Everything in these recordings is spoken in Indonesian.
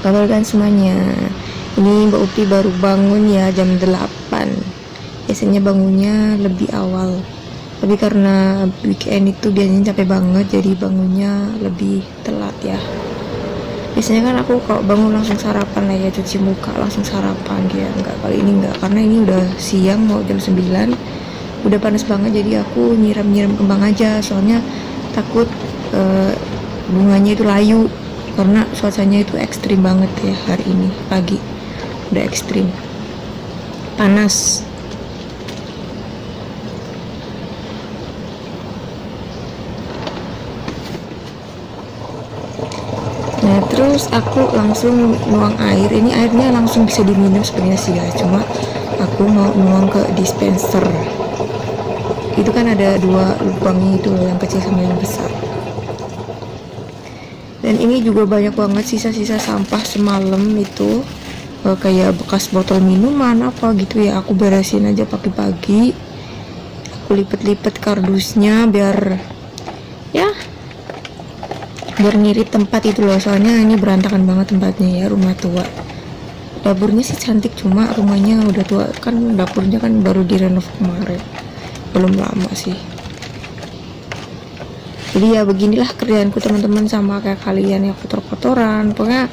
kabar kan semuanya? Ini Mbak Upi baru bangun ya jam 8 Biasanya bangunnya lebih awal. Tapi karena weekend itu biasanya capek banget Jadi bangunnya lebih telat ya. Biasanya kan aku kalau bangun langsung sarapan lah ya Cuci muka langsung sarapan ya Enggak kali ini enggak Karena ini udah siang mau jam 9 Udah panas banget jadi aku nyiram-nyiram kembang aja. Soalnya takut uh, bunganya itu layu karena cuacanya itu ekstrim banget ya hari ini pagi. Udah ekstrim. Panas. Nah terus aku langsung nuang air. Ini airnya langsung bisa diminum sebenarnya sih guys. Cuma aku mau nuang ke dispenser. Itu kan ada dua lubang itu Yang kecil sama yang besar dan ini juga banyak banget sisa-sisa sampah semalam itu. Uh, kayak bekas botol minuman apa gitu ya. Aku beresin aja pagi-pagi. Aku lipet-lipet kardusnya biar ya biar ngirit tempat itu loh. Soalnya ini berantakan banget tempatnya ya rumah tua. Dapurnya sih cantik cuma rumahnya udah tua. Kan dapurnya kan baru direnov kemarin. Belum lama sih jadi ya beginilah kerjaanku teman-teman sama kayak kalian yang kotor-kotoran. Pokoknya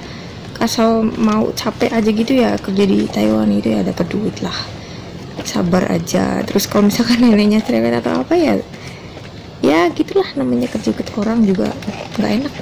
asal mau capek aja gitu ya kerja di Taiwan itu ya dapat duit lah. Sabar aja. Terus kalau misalkan neneknya cerewet atau apa ya ya gitulah namanya kerja ikut orang juga nggak enak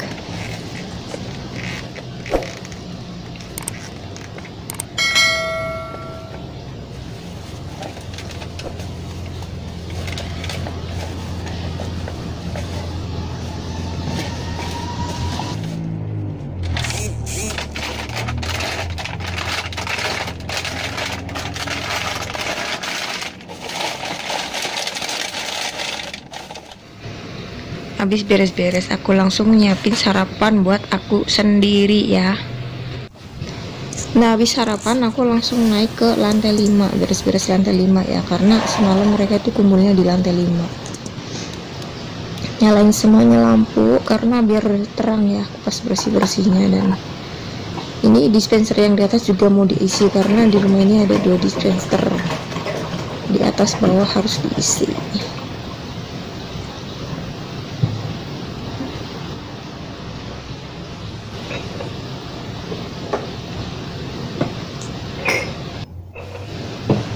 habis beres-beres aku langsung nyiapin sarapan buat aku sendiri ya. Nah habis sarapan aku langsung naik ke lantai 5 beres-beres lantai 5 ya karena semalam mereka itu kumpulnya di lantai 5 nyalain semuanya lampu karena biar terang ya pas bersih-bersihnya dan ini dispenser yang di atas juga mau diisi karena di rumah ini ada dua dispenser. Di atas bawah harus diisi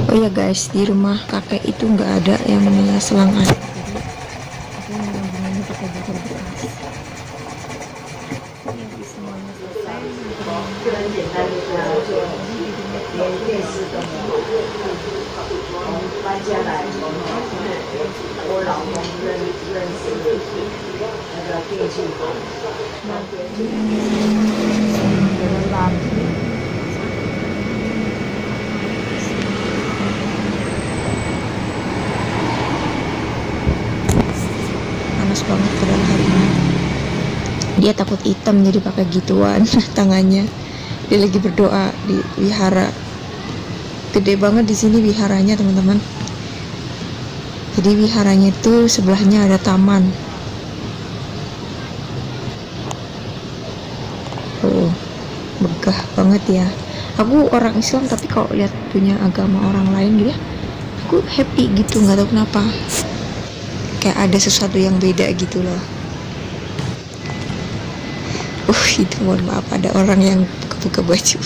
oh ya guys di rumah kakek itu nggak ada yang namanya selang air jadi aku nyambungannya pakai botol bekas ini habis semuanya selesai panas banget padahal hari ini. Dia takut hitam jadi pakai gituan tangannya. Dia lagi berdoa di wihara. Gede banget di sini wiharanya teman-teman. Jadi wiharanya itu sebelahnya ada taman. Oh megah banget ya. Aku orang Islam tapi kalau lihat punya agama orang lain gitu ya aku happy gitu nggak tahu kenapa kayak ada sesuatu yang beda gitu loh. Uh itu mohon maaf ada orang yang buka-buka baju.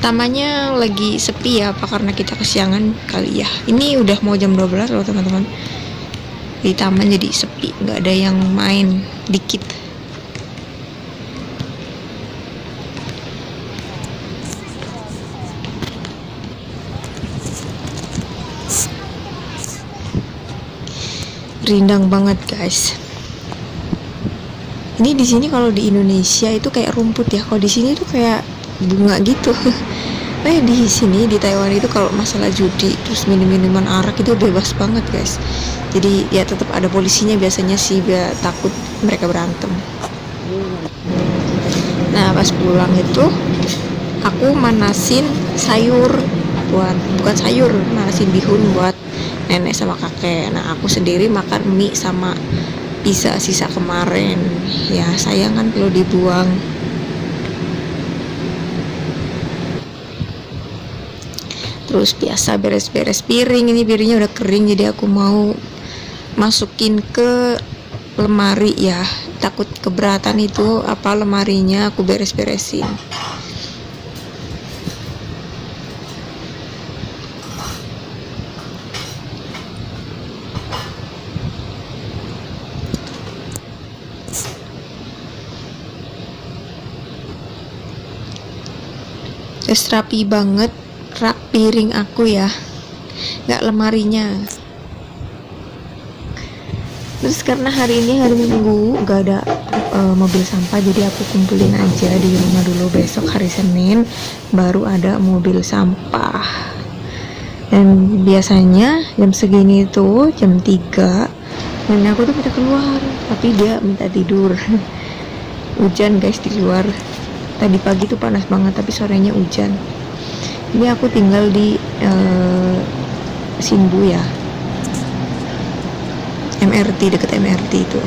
Tamannya lagi sepi ya apa karena kita kesiangan kali ya? Ini udah mau jam 12 loh teman-teman. Di taman jadi sepi nggak ada yang main dikit rindang banget guys. Ini di sini kalau di Indonesia itu kayak rumput ya. Kalau di sini tuh kayak bunga gitu. Eh di sini di Taiwan itu kalau masalah judi terus minum-minuman arak itu bebas banget guys. Jadi ya tetap ada polisinya biasanya sih biar takut mereka berantem. Nah pas pulang itu aku manasin sayur buat bukan sayur manasin bihun buat nenek sama kakek. Nah aku sendiri makan mie sama bisa sisa kemarin. Ya sayang kan kalau dibuang. Terus biasa beres-beres piring. Ini piringnya udah kering jadi aku mau masukin ke lemari. Ya takut keberatan itu apa lemarinya aku beres-beresin terus rapi banget. Rak piring aku ya. Nggak lemarinya. Terus karena hari ini hari minggu nggak ada uh, mobil sampah jadi aku kumpulin aja di rumah dulu. Besok hari senin baru ada mobil sampah. Dan biasanya jam segini itu jam 3 dan aku tuh minta keluar. Tapi dia minta tidur. Hujan guys di luar tadi pagi tuh panas banget tapi sorenya hujan. Ini aku tinggal di uh, Simbu ya. MRT deket MRT itu